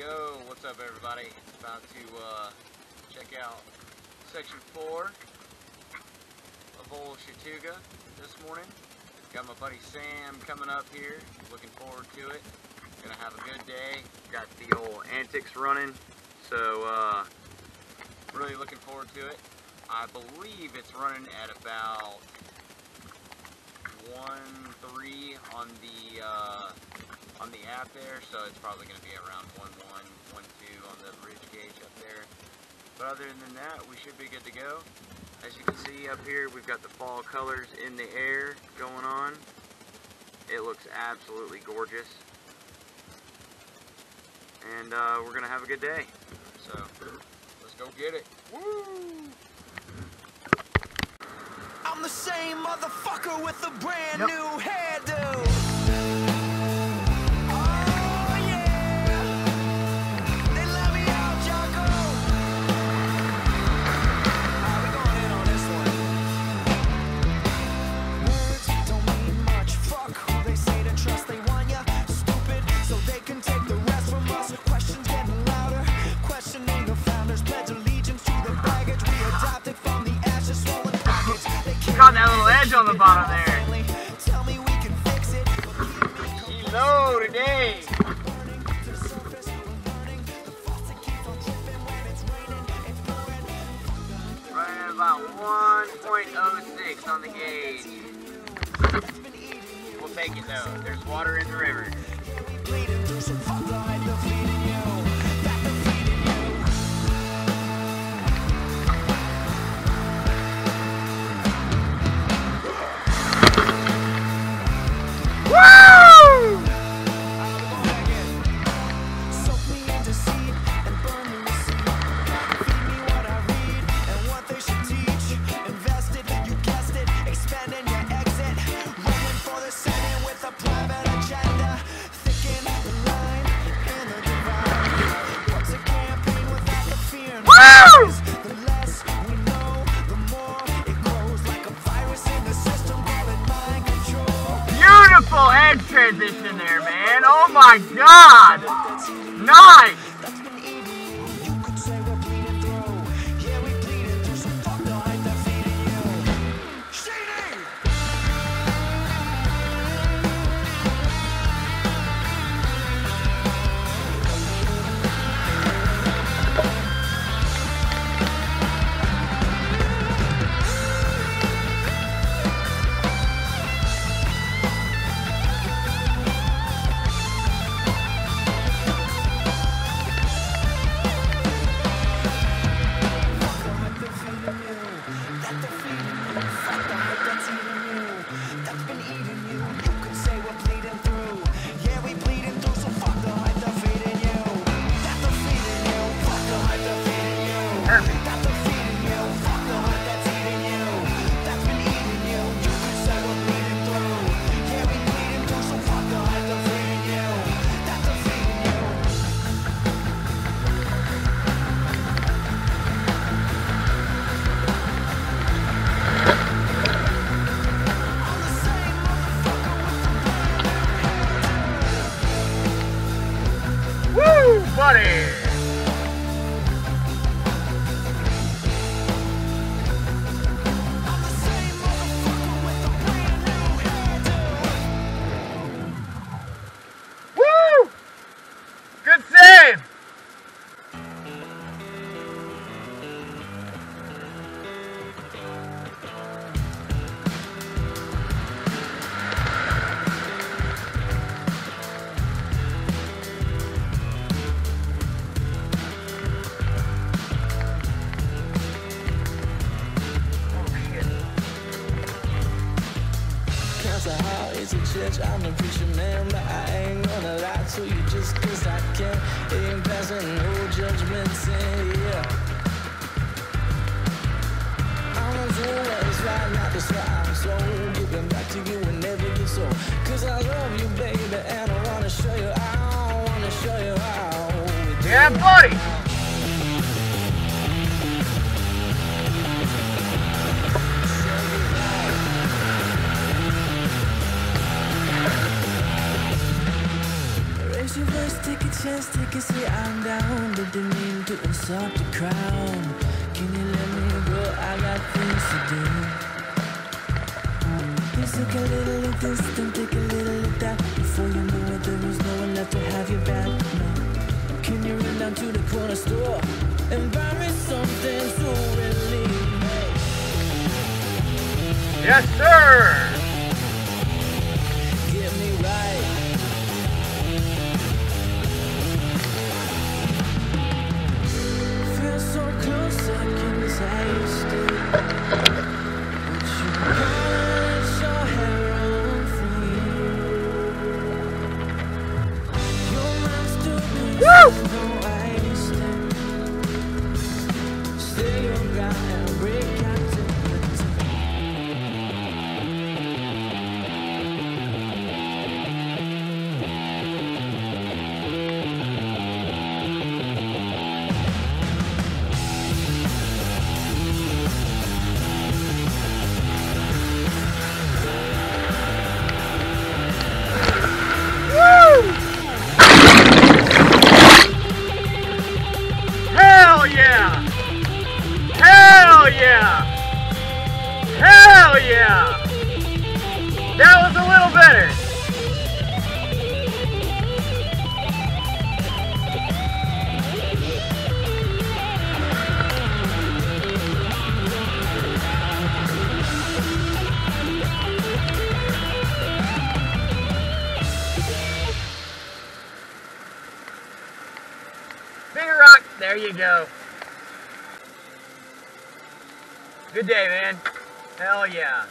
Yo, what's up everybody? About to uh, check out section 4 of Old Chattooga this morning. Got my buddy Sam coming up here. Looking forward to it. Gonna have a good day. Got the old antics running. So, uh, really looking forward to it. I believe it's running at about 1-3 on the uh, on the app there, so it's probably going to be around 1-1, 1-2 on the bridge gauge up there. But other than that, we should be good to go. As you can see up here, we've got the fall colors in the air going on. It looks absolutely gorgeous. And uh, we're going to have a good day. So, let's go get it. Woo! I'm the same motherfucker with a brand Yep. new hairdo. Pouring. Running about 1.06 on the gauge. We'll take it though. There's water in the river. Beautiful edge transition there, man. Oh my god. Nice. Buddy. Cause the heart is a church, I'm a preacher man, but I ain't gonna lie to you just cause I can. Ain't passing no judgments in here. I'm gonna do what is right, not I'm so giving back to you whenever you so. Cause I love you, baby, and I wanna show you how, wanna show you how. Yeah, buddy. Chance, take a say I'm down. Didn't mean to insult the crowd. Can you let me go? I got things to do. Mm. Please take a little of this, then take a little of that. Before you know it, there is no one left to have your back. No. Can you run down to the corner store and buy me something to relieve? me? Yes, sir. You go. Good day, man. Hell yeah.